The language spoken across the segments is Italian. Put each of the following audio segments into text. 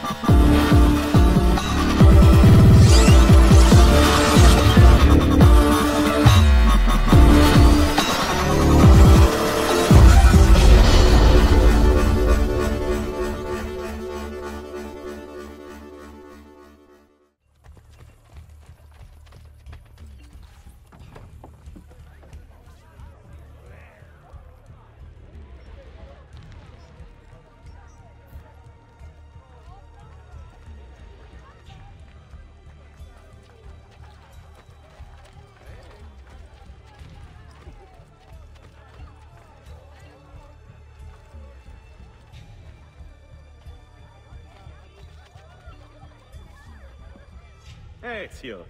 Ha ha ha! Ezio,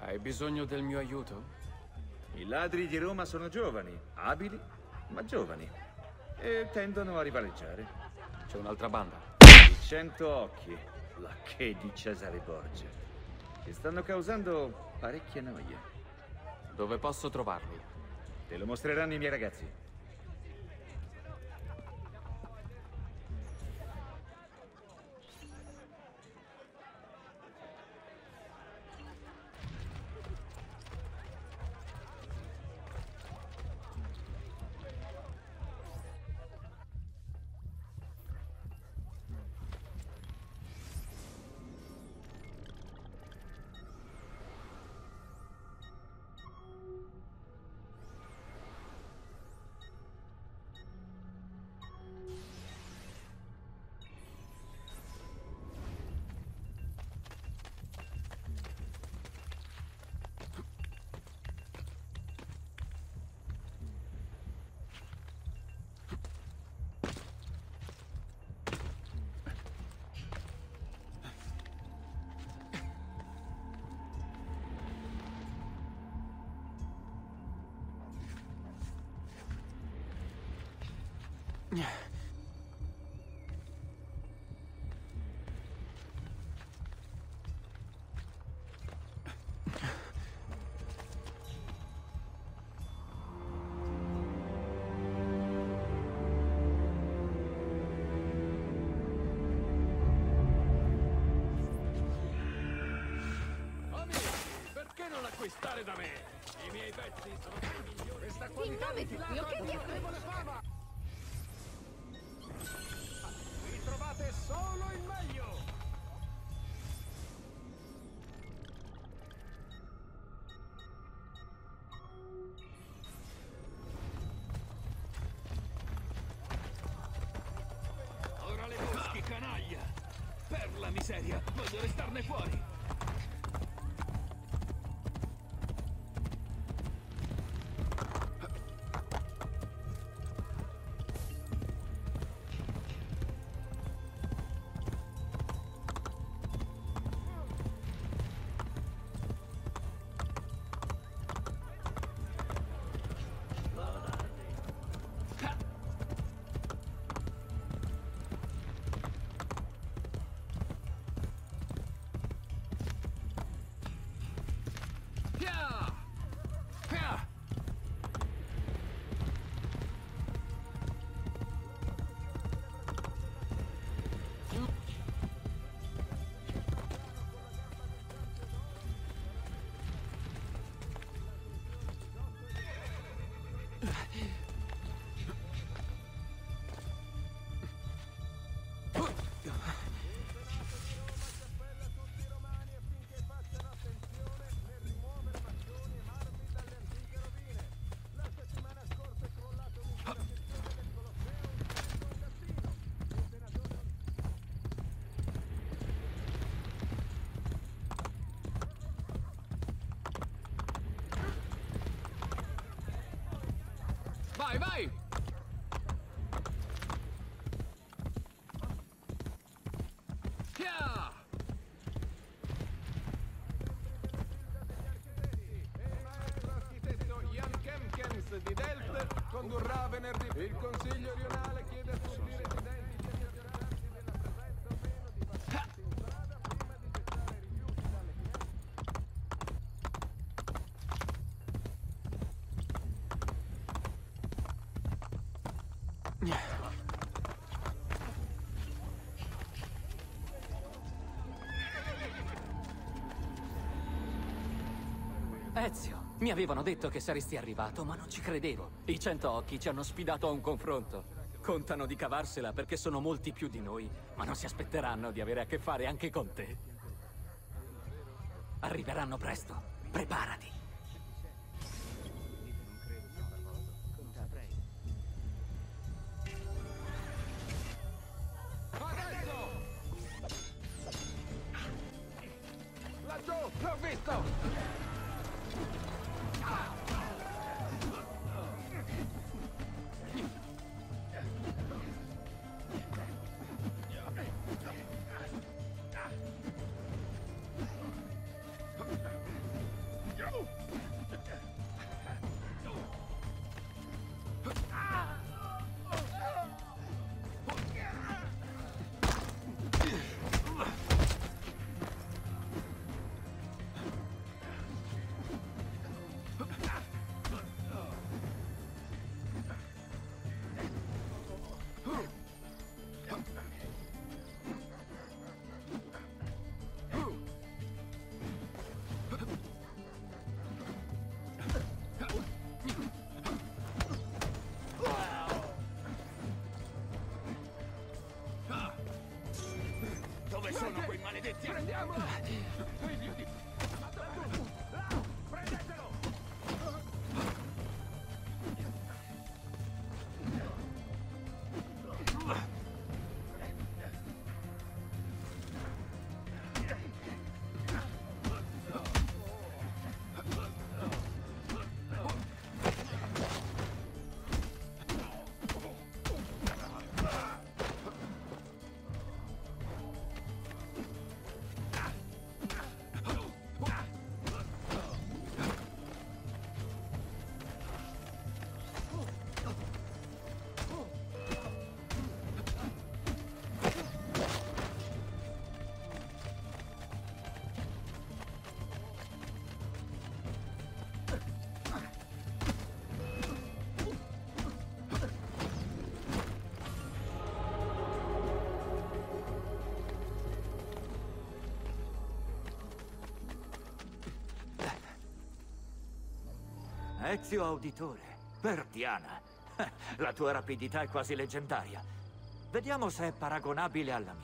Hai bisogno del mio aiuto? i ladri di Roma sono giovani, abili, ma giovani. E tendono a rivaleggiare. C'è un'altra banda. I cento occhi, la che di Cesare Borgia, che stanno causando parecchie noie. Dove posso trovarli? Te lo mostreranno i miei ragazzi. Acquistare da me? I miei pezzi sono i migliori. Questa nome di Dio che diavolo? Miseria, voglio restarne fuori! Vai, vai! Ezio, mi avevano detto che saresti arrivato, ma non ci credevo. I cento occhi ci hanno sfidato a un confronto. Contano di cavarsela perché sono molti più di noi, ma non si aspetteranno di avere a che fare anche con te. Arriveranno presto. Preparati. Laggiù! L'ho visto! Dove sono quei maledetti? Prendiamolo! Ezio Auditore, per Diana. La tua rapidità è quasi leggendaria. Vediamo se è paragonabile alla mia.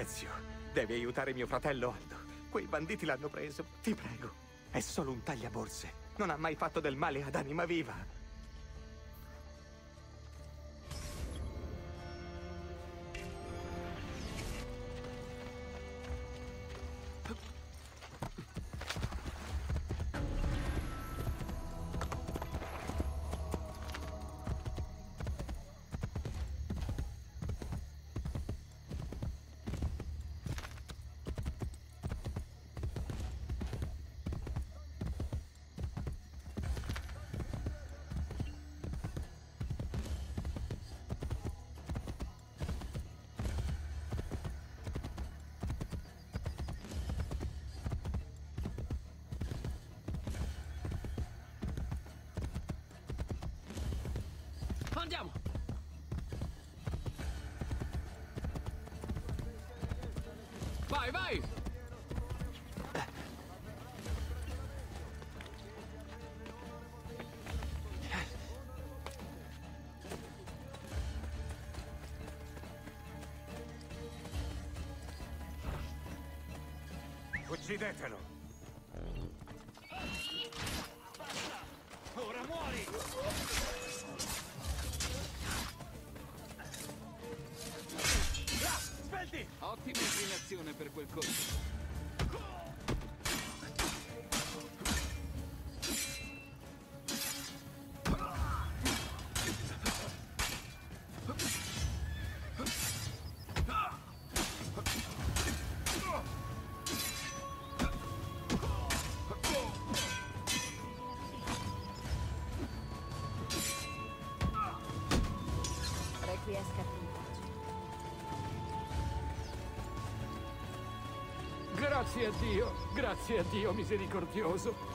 Ezio, devi aiutare mio fratello Aldo. Quei banditi l'hanno preso, ti prego. È solo un tagliaborse. Non ha mai fatto del male ad anima viva. Andiamo! Vai, vai! Uccidetelo! Inclinazione per quel colpo. Grazie a Dio, grazie a Dio misericordioso.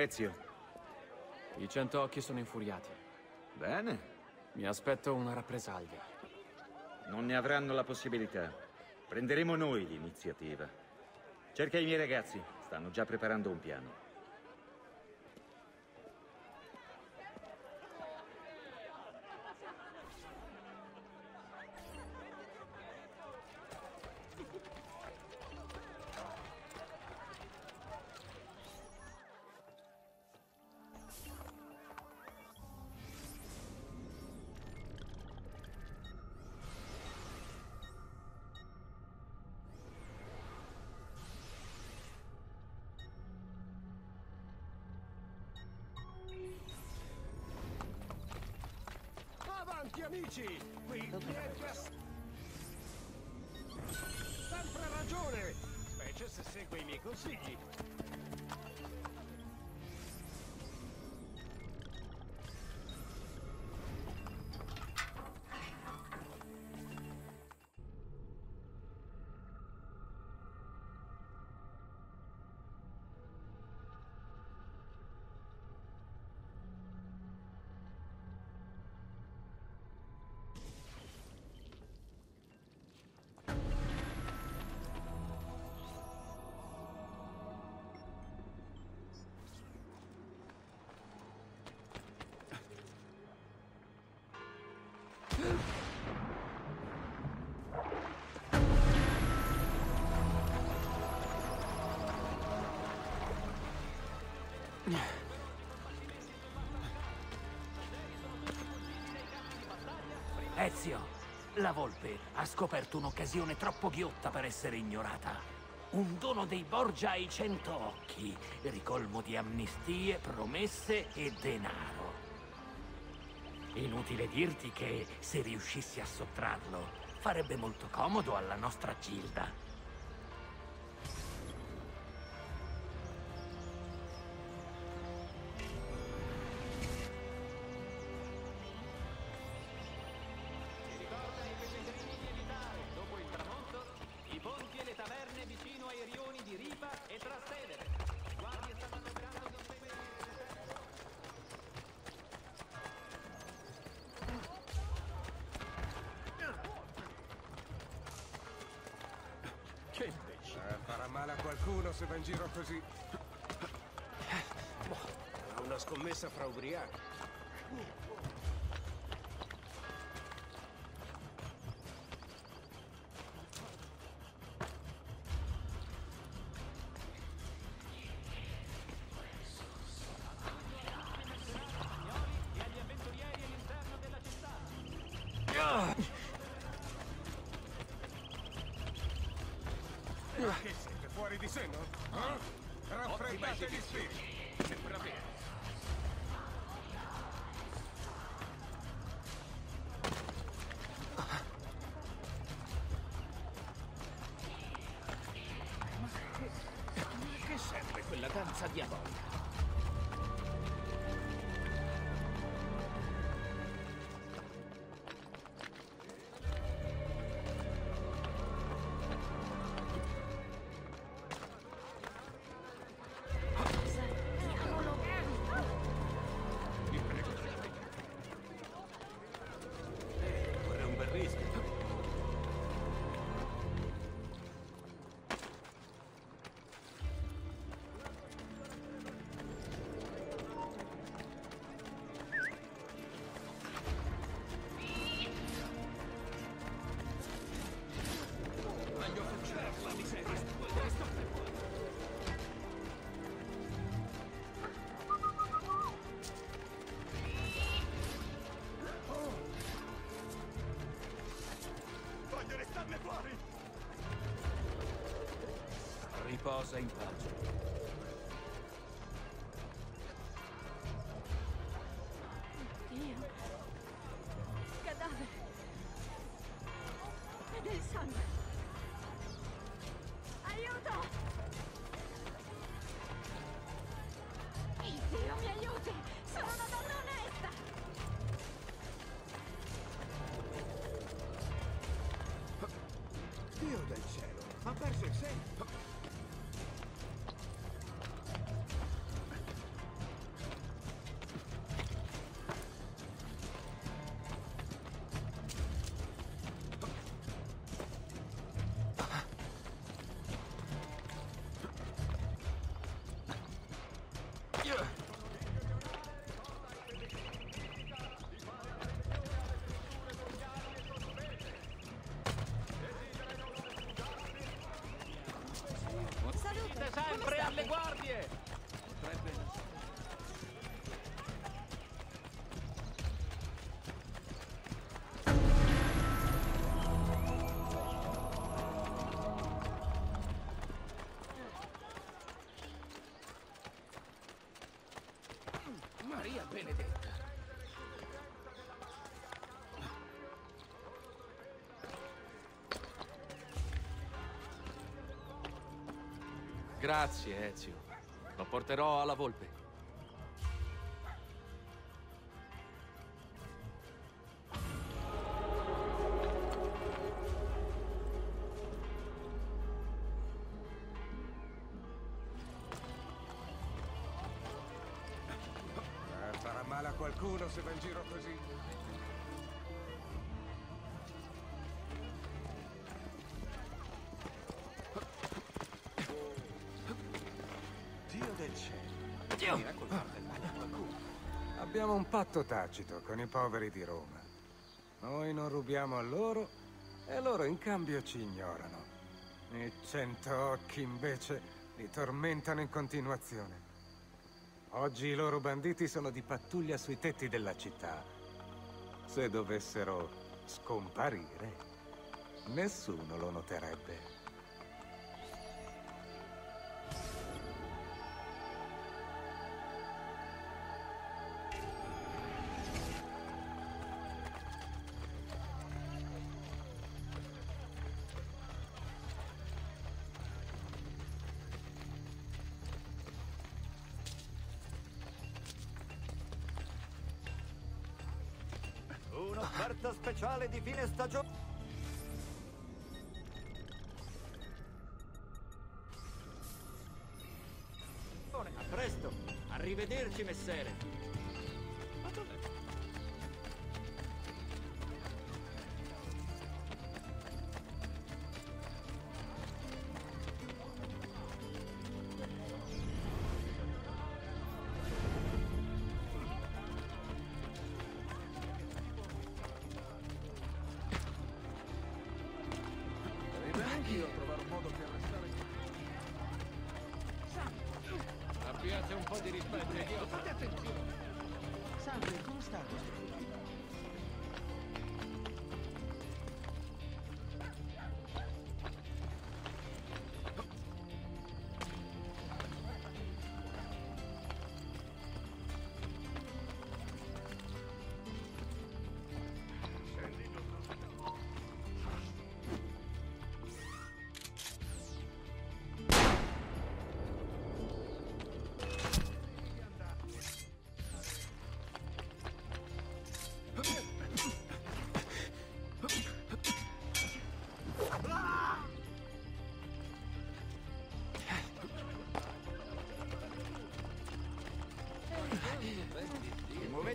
Ezio. I cento occhi sono infuriati. Bene. Mi aspetto una rappresaglia. Non ne avranno la possibilità. Prenderemo noi l'iniziativa. Cerca i miei ragazzi. Stanno già preparando un piano. Ezio, la volpe ha scoperto un'occasione troppo ghiotta per essere ignorata. Un dono dei Borgia ai cento occhi, ricolmo di amnistie, promesse e denaro. Inutile dirti che se riuscissi a sottrarlo, farebbe molto comodo alla nostra Gilda. Eh, farà male a qualcuno se va in giro così. Una scommessa fra ubriachi. Danza Riposa in pace. Sempre alle guardie! Maria Grazie, Ezio. Lo porterò alla volpe. Abbiamo un patto tacito con i poveri di Roma. Noi non rubiamo a loro e loro in cambio ci ignorano. I cento occhi invece li tormentano in continuazione. Oggi i loro banditi sono di pattuglia sui tetti della città. Se dovessero scomparire, nessuno lo noterebbe. Un'offerta speciale di fine stagione. A presto! Arrivederci, messere!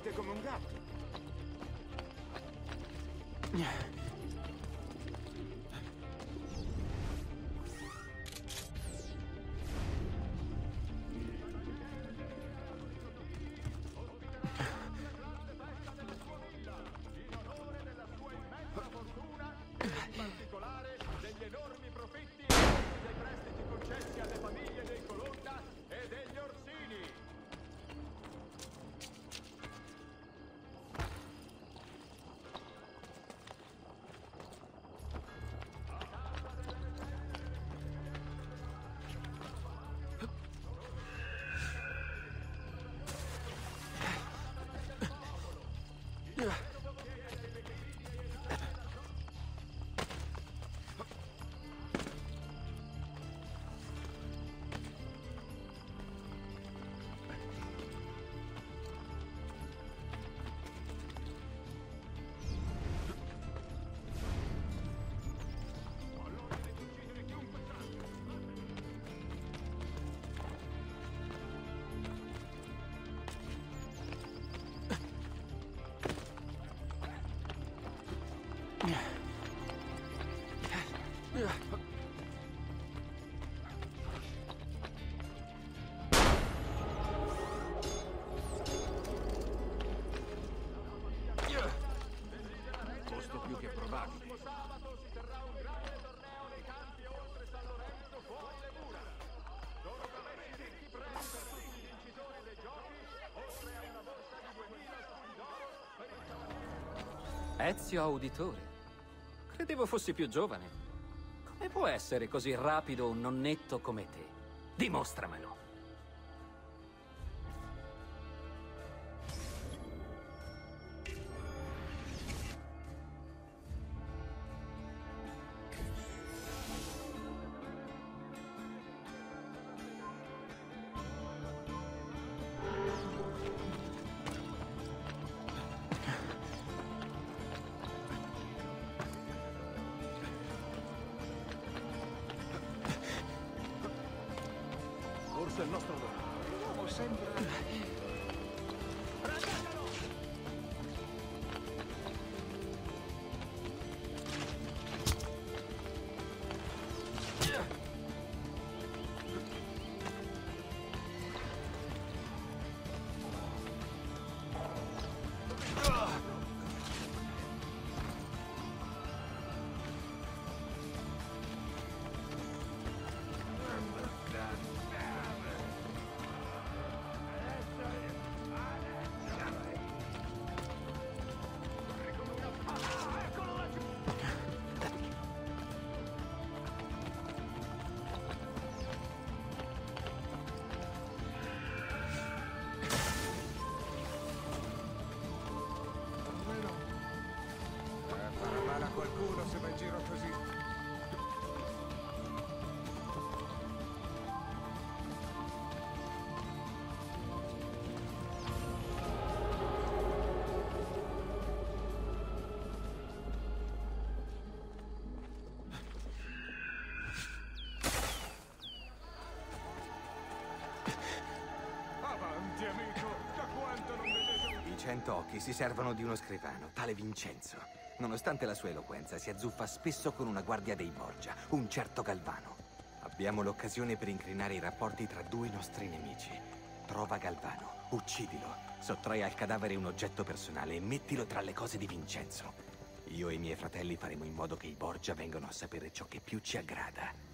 Agite come un gatto. Posto Ezio Auditore. Credevo fossi più giovane. Come può essere così rapido un nonnetto come te? Dimostramelo. Forse è il nostro dovere. L'uomo sempre... vedete un... I cento occhi si servono di uno scrivano, tale Vincenzo. Nonostante la sua eloquenza, si azzuffa spesso con una guardia dei Borgia, un certo Galvano. Abbiamo l'occasione per incrinare i rapporti tra due nostri nemici. Trova Galvano, uccidilo, sottrai al cadavere un oggetto personale e mettilo tra le cose di Vincenzo. Io e i miei fratelli faremo in modo che i Borgia vengano a sapere ciò che più ci aggrada.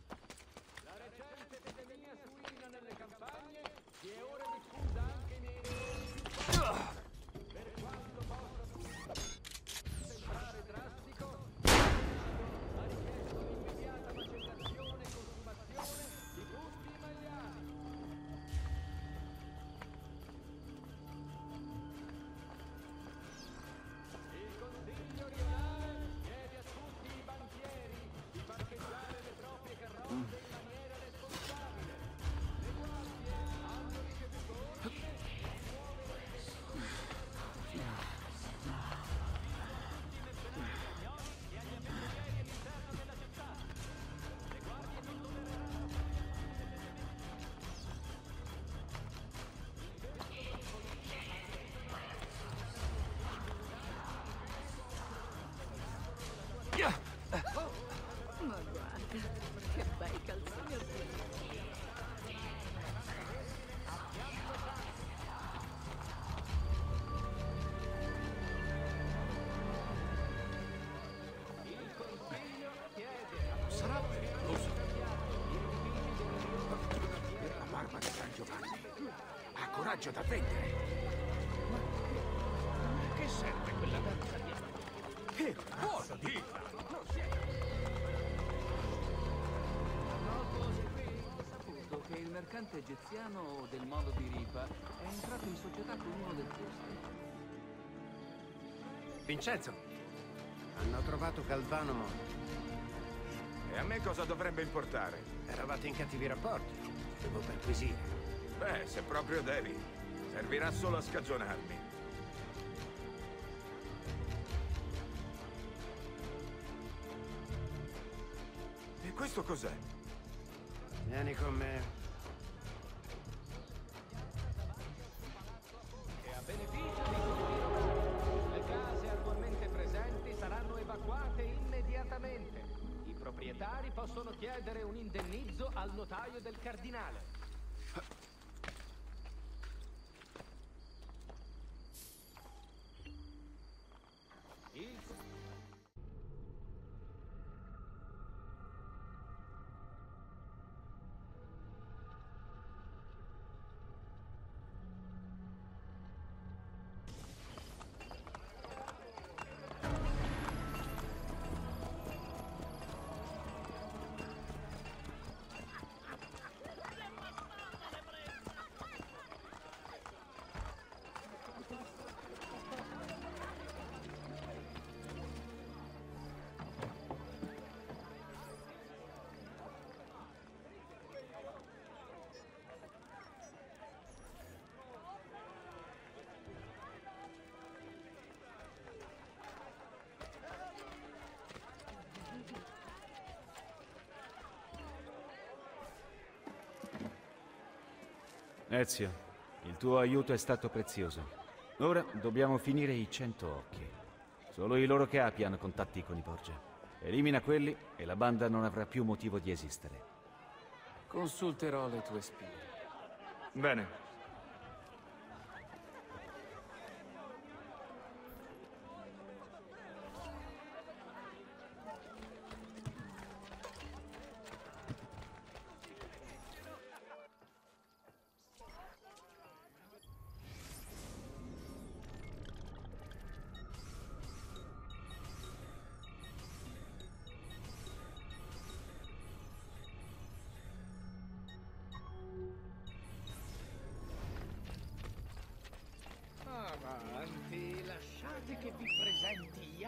Che bei calzoni azzurri. Sarà pericoloso. La barba di San Giovanni ha coraggio da vendere. Ma che serve quella danza di Che cosa dita? Mercante egiziano del mondo di Ripa è entrato in società con uno del posto. Vincenzo, Hanno trovato Calvano morto. E a me cosa dovrebbe importare? Eravate in cattivi rapporti. Devo perquisire. Beh, se proprio devi, servirà solo a scagionarmi. E questo cos'è? Vieni con me. Al notaio del cardinale. Ezio, il tuo aiuto è stato prezioso. Ora dobbiamo finire i cento occhi. Solo i loro capi hanno contatti con i Borgia. Elimina quelli e la banda non avrà più motivo di esistere. Consulterò le tue spie. Bene.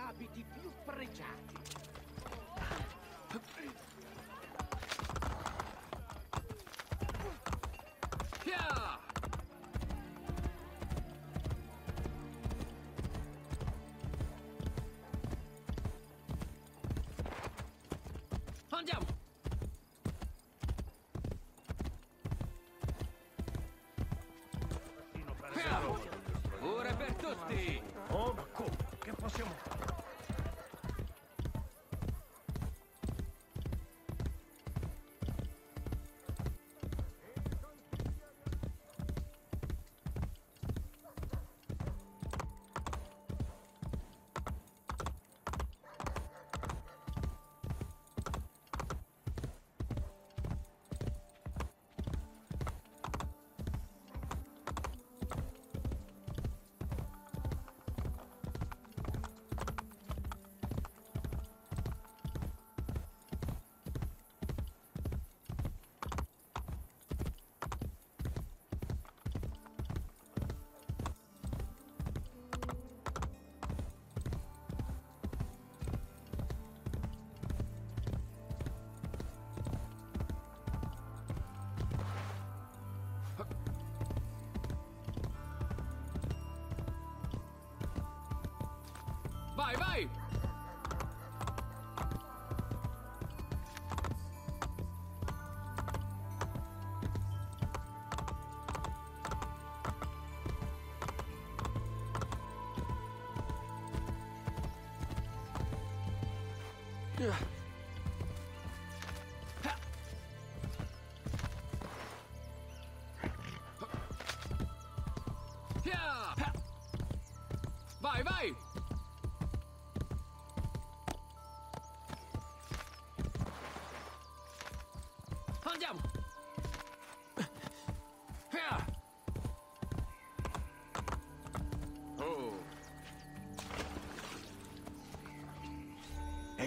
Abiti più pregiati. Andiamo! Vai, vai!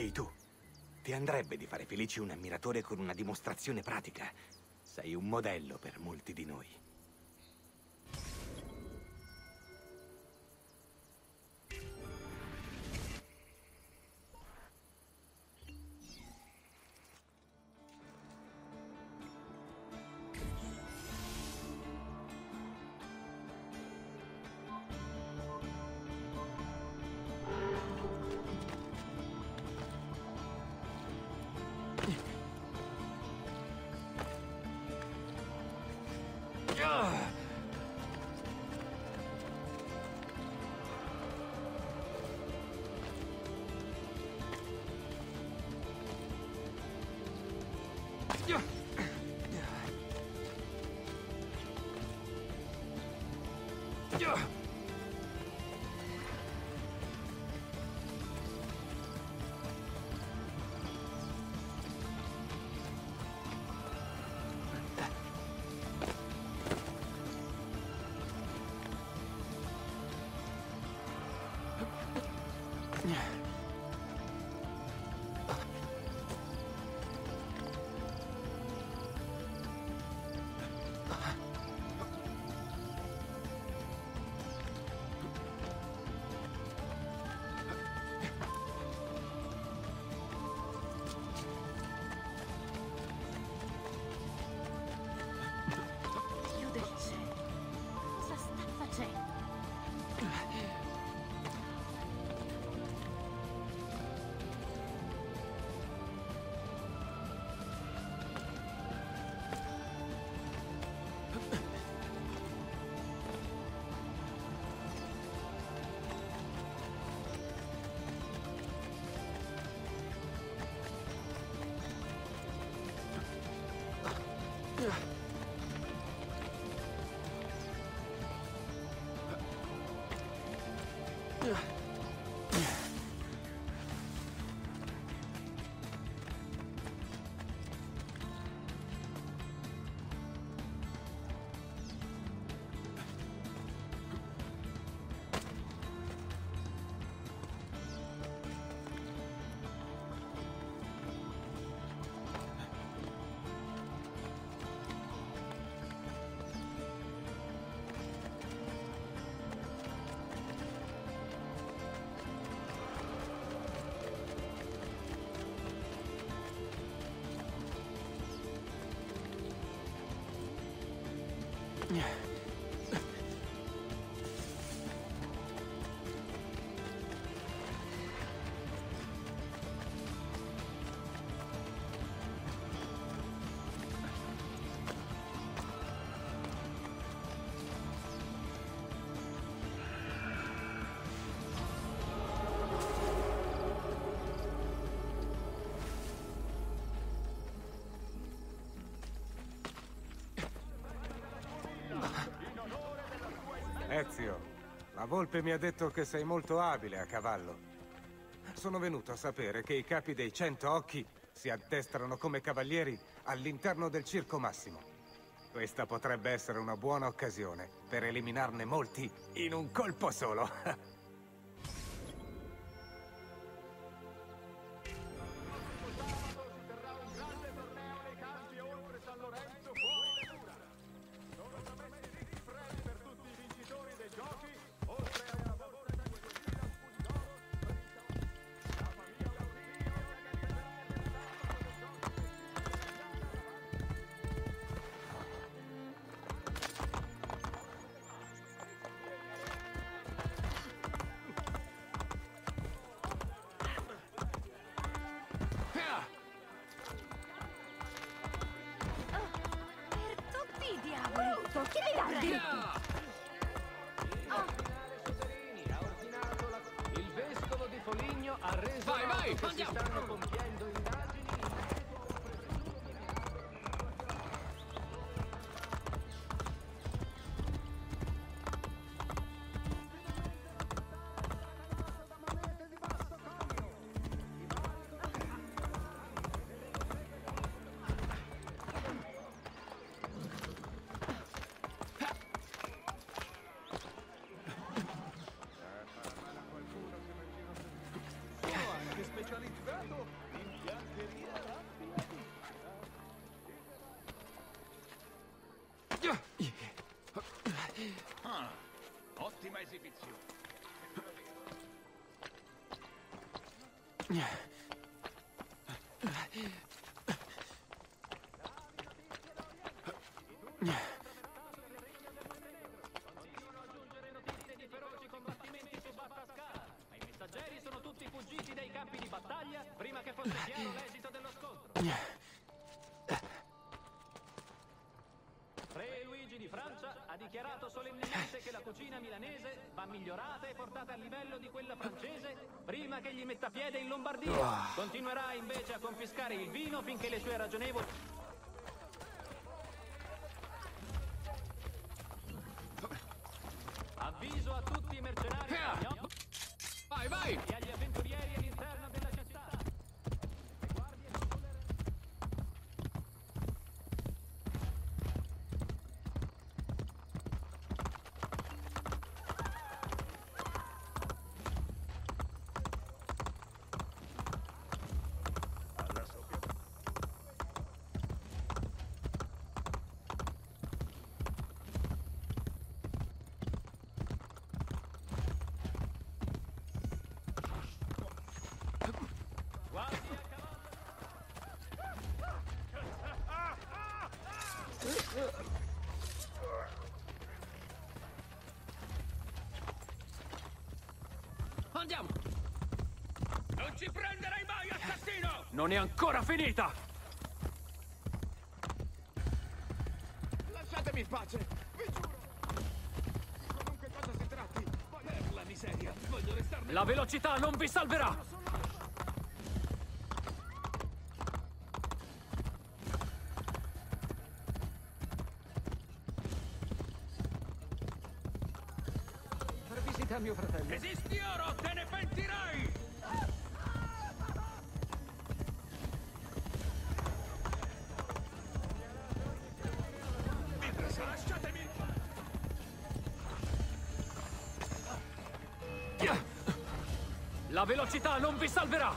Ehi tu, ti andrebbe di fare felice un ammiratore con una dimostrazione pratica? Sei un modello per molti di noi. Yeah. Ezio, la volpe mi ha detto che sei molto abile a cavallo. Sono venuto a sapere che i capi dei Cento Occhi si addestrano come cavalieri all'interno del Circo Massimo. Questa potrebbe essere una buona occasione per eliminarne molti in un colpo solo. migliorata e portata a livello di quella francese prima che gli metta piede in Lombardia. Continuerà invece a confiscare il vino finché le sue ragionevoli... Avviso a tutti i mercenari spagnoli Vai, vai! e agli avventurieri all'interno della città. Le guardie console- Guardie a cavallo. Andiamo! Non ci prenderai mai, assassino! Non è ancora finita! Lasciatemi in pace, vi giuro! Qualunque cosa si tratti, per la miseria, voglio restarne... La velocità non vi salverà! Lasciatemi in pace! La velocità non vi salverà!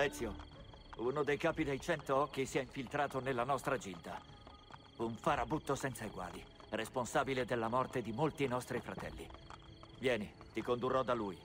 Ezio, uno dei capi dei Cento Occhi si è infiltrato nella nostra gilda. Un farabutto senza eguali, responsabile della morte di molti nostri fratelli. Vieni, ti condurrò da lui.